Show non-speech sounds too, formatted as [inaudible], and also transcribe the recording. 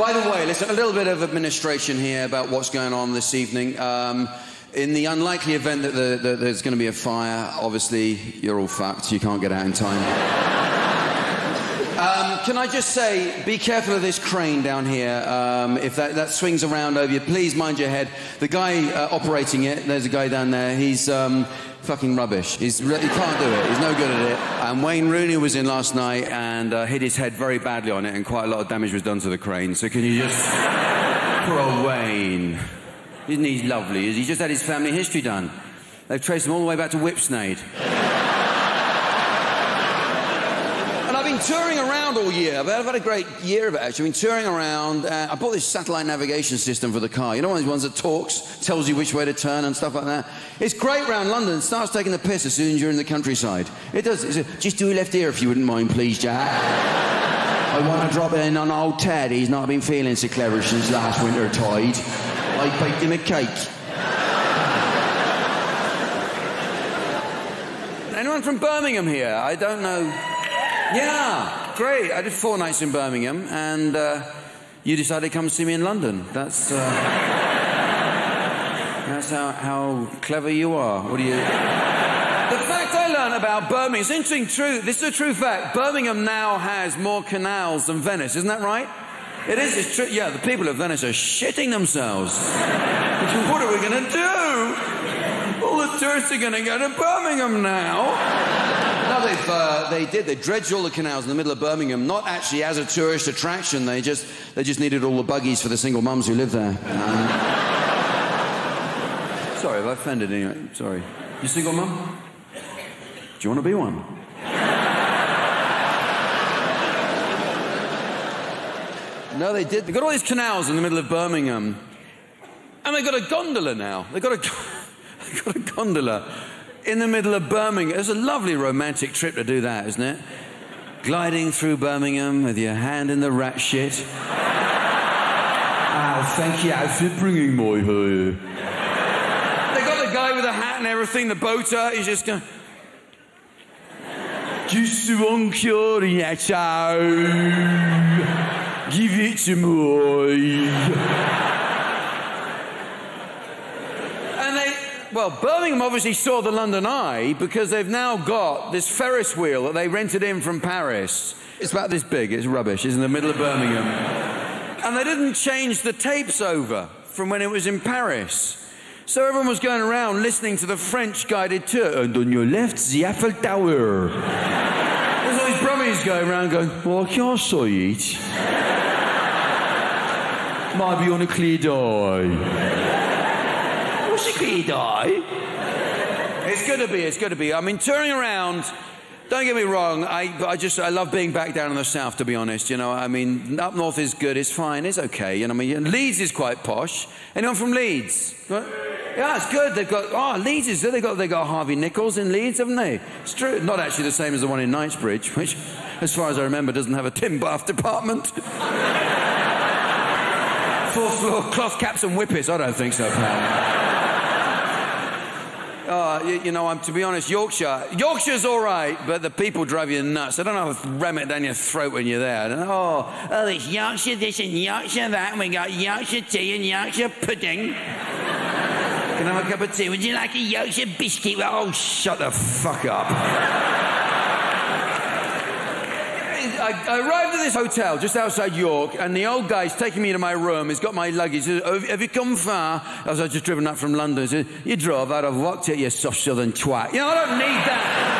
By the way, listen, a little bit of administration here about what's going on this evening. Um, in the unlikely event that, the, that there's going to be a fire, obviously you're all fucked. You can't get out in time. Um, can I just say, be careful of this crane down here. Um, if that, that swings around over you, please mind your head. The guy uh, operating it, there's a guy down there, he's um, fucking rubbish. He's, he can't do it. He's no good at it. And Wayne Rooney was in last night and uh, hit his head very badly on it, and quite a lot of damage was done to the crane. So can you just. Poor Wayne. Isn't he lovely? He just had his family history done. They've traced him all the way back to Whipsnade. And I've been touring around all year. I've had a great year of it, actually. I've been touring around. Uh, I bought this satellite navigation system for the car. You know, one of these ones that talks, tells you which way to turn and stuff like that. It's great around London. It starts taking the piss as soon as you're in the countryside. It does. A, just do left ear if you wouldn't mind, please, Jack. I want to drop in on old Ted. He's not been feeling so clever since last winter tide. I baked him a cake. Anyone from Birmingham here? I don't know. Yeah, great. I did four nights in Birmingham, and uh, you decided to come see me in London. That's uh, [laughs] that's how, how clever you are. What do you? The fact I learned about Birmingham, it's interesting. True, this is a true fact. Birmingham now has more canals than Venice. Isn't that right? It is. It's true. Yeah, the people of Venice are shitting themselves. what are we going to do? All the tourists are going to go to Birmingham now. No, they've, uh, they did. They dredged all the canals in the middle of Birmingham, not actually as a tourist attraction. They just, they just needed all the buggies for the single mums who live there. Um, sorry, have I offended anyone? Sorry. You single mum? Do you want to be one? No, they did. They've got all these canals in the middle of Birmingham. And they've got a gondola now. They've got a, [laughs] they've got a gondola in the middle of Birmingham. It's a lovely romantic trip to do that, isn't it? Gliding through Birmingham with your hand in the rat shit. oh, thank you for bringing my here. They got the guy with the hat and everything, the boater. He's just going. Just one Give it to me. and they, well, Birmingham obviously saw the London Eye because they've now got this Ferris wheel that they rented in from Paris. It's about this big, it's rubbish, it's in the middle of Birmingham. And they didn't change the tapes over from when it was in Paris. So everyone was going around listening to the French guided tour. And on your left, the Eiffel Tower. There's all these brummies going around going, well, I can't see it. [laughs] Might be on a clear day. Day? It's going to be, it's going to be. I mean, turning around, don't get me wrong, I, I just, I love being back down in the south, to be honest. You know, I mean, up north is good, it's fine, it's okay. You know, I mean, Leeds is quite posh. Anyone from Leeds? Yeah, it's good. They've got, oh, Leeds is good. They've got, they've got Harvey Nichols in Leeds, haven't they? It's true. Not actually the same as the one in Knightsbridge, which, as far as I remember, doesn't have a tin bath department. [laughs] Fourth floor cloth caps and whippets. I don't think so, pal. Oh, you, you, know, I'm, to be honest, Yorkshire. Yorkshire's all right, but the people drive you nuts. I don't know if ram it down your throat when you're there. Oh, oh, it's Yorkshire this and Yorkshire that, and we got Yorkshire tea and Yorkshire pudding. Can I have a cup of tea? Would you like a Yorkshire biscuit? Oh, shut the fuck up. I, I, arrived at this hotel just outside York, and the old guy's taking me to my room. He's got my luggage. He says, Have you come far? I was just driven up from London. He said, You drove out of what? You soft southern twat. You know, I don't need that.